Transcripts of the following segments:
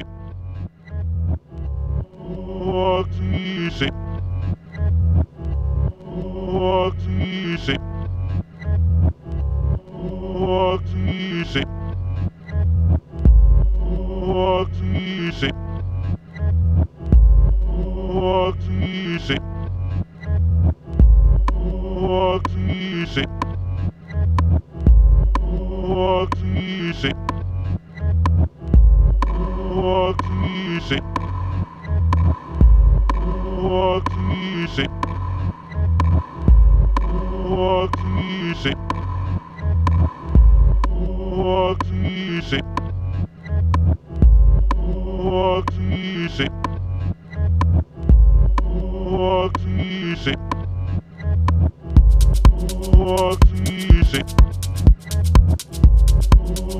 What is Walks easy. Walks easy. it? easy. What's easy. music. What music? What music? What music? What music?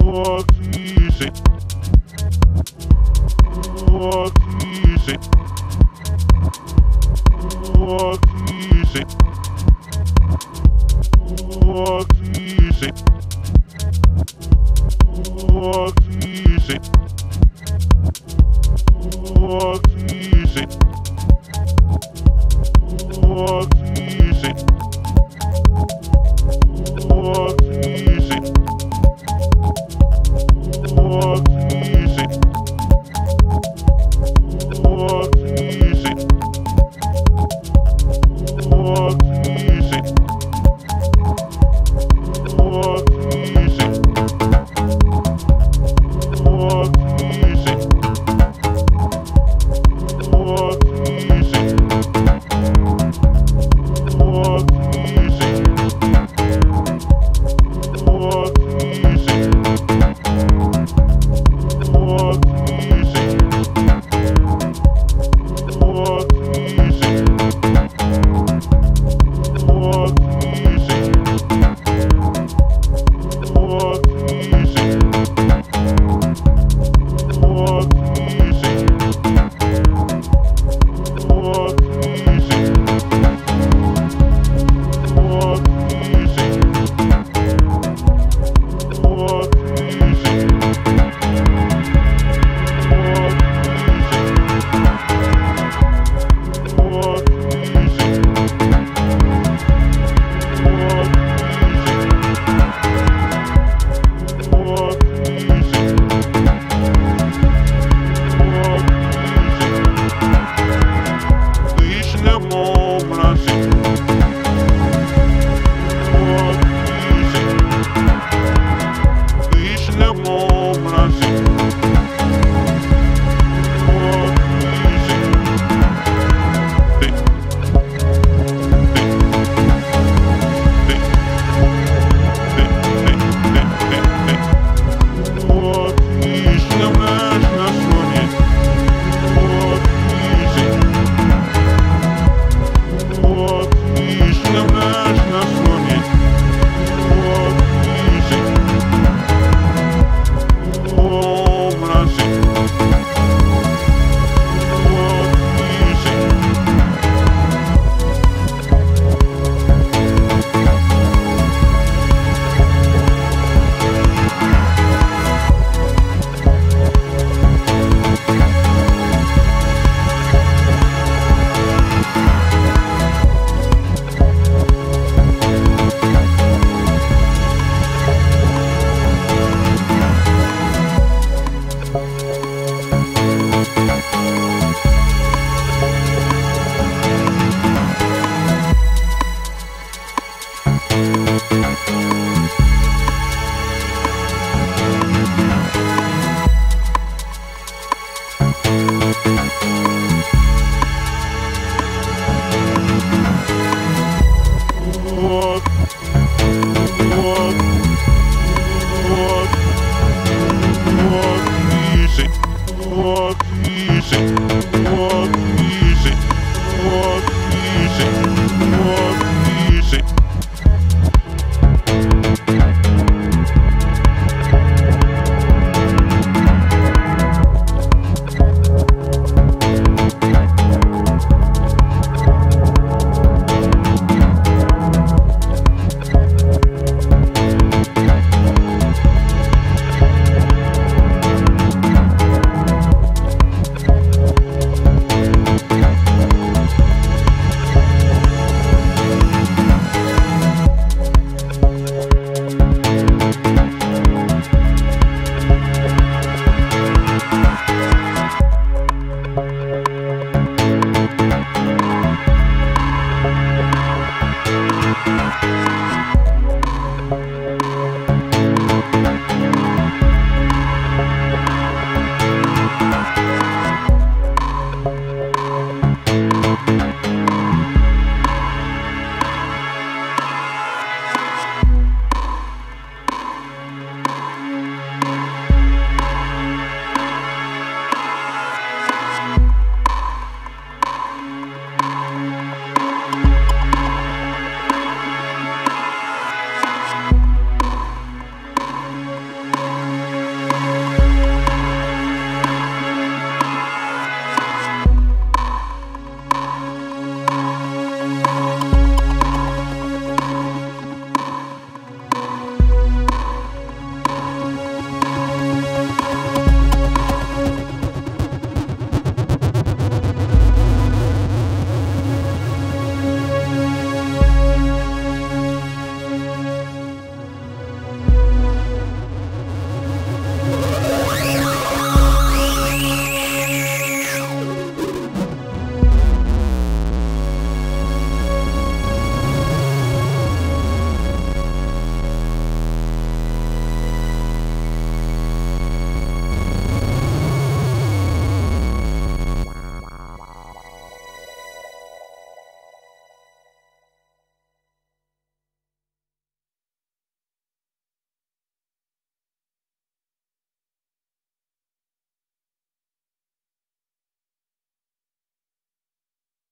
What music? What music? What